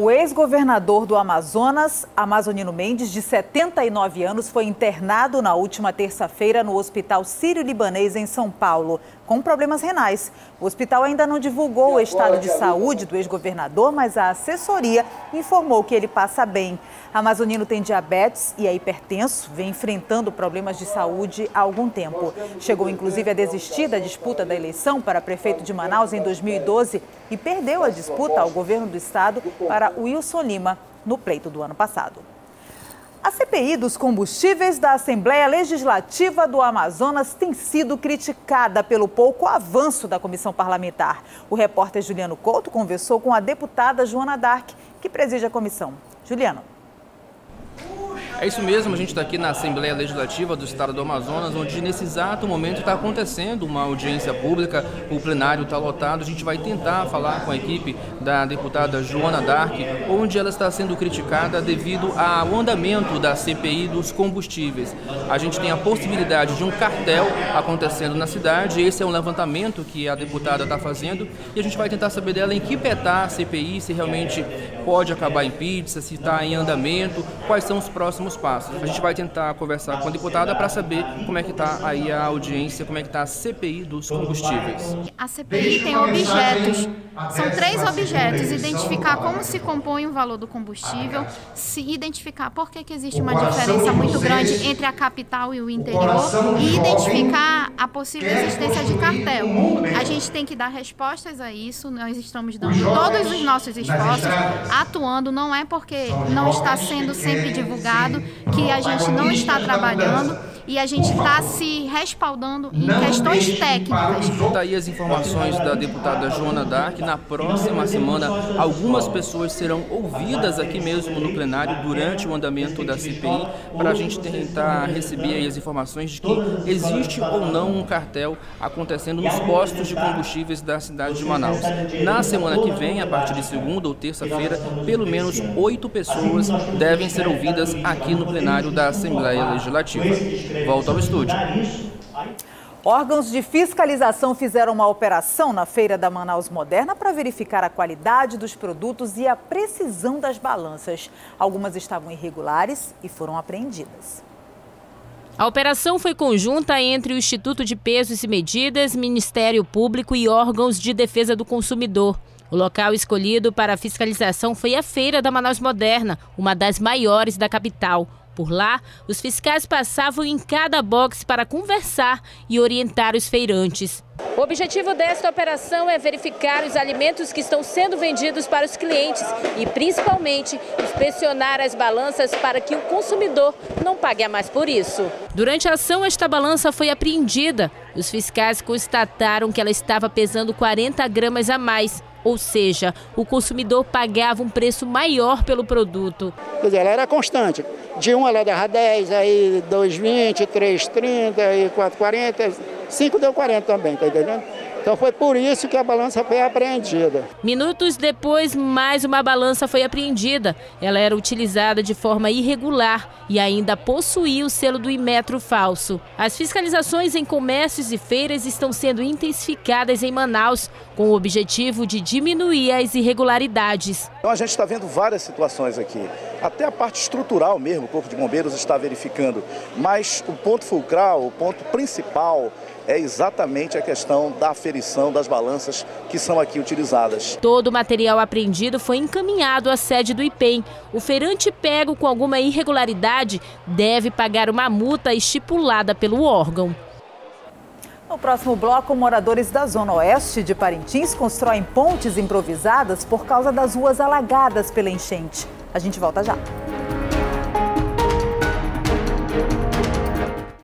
O ex-governador do Amazonas, Amazonino Mendes, de 79 anos, foi internado na última terça-feira no Hospital Sírio-Libanês, em São Paulo, com problemas renais. O hospital ainda não divulgou o estado de saúde do ex-governador, mas a assessoria informou que ele passa bem. Amazonino tem diabetes e é hipertenso, vem enfrentando problemas de saúde há algum tempo. Chegou inclusive a desistir da disputa da eleição para prefeito de Manaus em 2012 e perdeu a disputa ao governo do estado para Wilson Lima no pleito do ano passado. A CPI dos combustíveis da Assembleia Legislativa do Amazonas tem sido criticada pelo pouco avanço da comissão parlamentar. O repórter Juliano Couto conversou com a deputada Joana Dark, que preside a comissão. Juliano. É isso mesmo, a gente está aqui na Assembleia Legislativa do Estado do Amazonas, onde nesse exato momento está acontecendo uma audiência pública, o plenário está lotado. A gente vai tentar falar com a equipe da deputada Joana Dark, onde ela está sendo criticada devido ao andamento da CPI dos combustíveis. A gente tem a possibilidade de um cartel acontecendo na cidade, esse é um levantamento que a deputada está fazendo, e a gente vai tentar saber dela em que petar a CPI, se realmente pode acabar em pizza, se está em andamento, quais são os próximos próximos passos. A gente vai tentar conversar com a deputada para saber como é que está aí a audiência, como é que está a CPI dos combustíveis. A CPI tem objetos, são três objetos, identificar como se compõe o valor do combustível, se identificar por que, que existe uma diferença muito grande entre a capital e o interior e identificar a possível existência de cartel. A gente tem que dar respostas a isso, nós estamos dando todos os nossos esforços, atuando, não é porque não está sendo sempre divulgado, que a gente não está trabalhando e a gente está se respaldando em questões técnicas. Daí as informações da deputada Joana Dark. Na próxima semana, algumas pessoas serão ouvidas aqui mesmo no plenário durante o andamento da CPI para a gente tentar receber as informações de que existe ou não um cartel acontecendo nos postos de combustíveis da cidade de Manaus. Na semana que vem, a partir de segunda ou terça-feira, pelo menos oito pessoas devem ser ouvidas aqui no plenário da Assembleia Legislativa. Volta ao estúdio. Órgãos de fiscalização fizeram uma operação na Feira da Manaus Moderna para verificar a qualidade dos produtos e a precisão das balanças. Algumas estavam irregulares e foram apreendidas. A operação foi conjunta entre o Instituto de Pesos e Medidas, Ministério Público e órgãos de defesa do consumidor. O local escolhido para a fiscalização foi a Feira da Manaus Moderna, uma das maiores da capital. Por lá, os fiscais passavam em cada box para conversar e orientar os feirantes. O objetivo desta operação é verificar os alimentos que estão sendo vendidos para os clientes e, principalmente, inspecionar as balanças para que o consumidor não pague a mais por isso. Durante a ação, esta balança foi apreendida. Os fiscais constataram que ela estava pesando 40 gramas a mais ou seja, o consumidor pagava um preço maior pelo produto. Ela era constante. De 1 ela dava 10, aí 2,20, 3,30, aí 4,40, 5 deu 40 também, tá entendendo? Então foi por isso que a balança foi apreendida. Minutos depois, mais uma balança foi apreendida. Ela era utilizada de forma irregular e ainda possuía o selo do Imetro falso. As fiscalizações em comércios e feiras estão sendo intensificadas em Manaus, com o objetivo de diminuir as irregularidades. Então a gente está vendo várias situações aqui. Até a parte estrutural mesmo, o Corpo de Bombeiros está verificando. Mas o ponto fulcral, o ponto principal é exatamente a questão da aferição das balanças que são aqui utilizadas. Todo o material apreendido foi encaminhado à sede do IPEM. O feirante pego com alguma irregularidade deve pagar uma multa estipulada pelo órgão. No próximo bloco, moradores da zona oeste de Parintins constroem pontes improvisadas por causa das ruas alagadas pela enchente. A gente volta já.